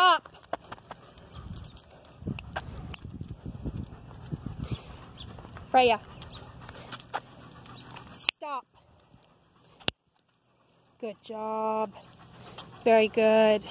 Stop. Freya. Stop. Good job. Very good.